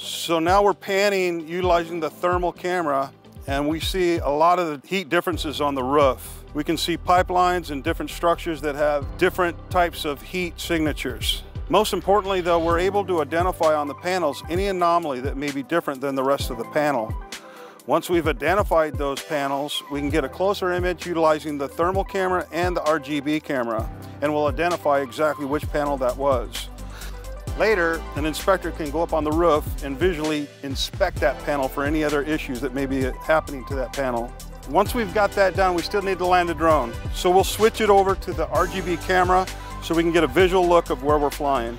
So now we're panning utilizing the thermal camera and we see a lot of the heat differences on the roof. We can see pipelines and different structures that have different types of heat signatures. Most importantly though, we're able to identify on the panels any anomaly that may be different than the rest of the panel. Once we've identified those panels, we can get a closer image utilizing the thermal camera and the RGB camera, and we'll identify exactly which panel that was. Later, an inspector can go up on the roof and visually inspect that panel for any other issues that may be happening to that panel. Once we've got that done, we still need to land the drone. So we'll switch it over to the RGB camera so we can get a visual look of where we're flying.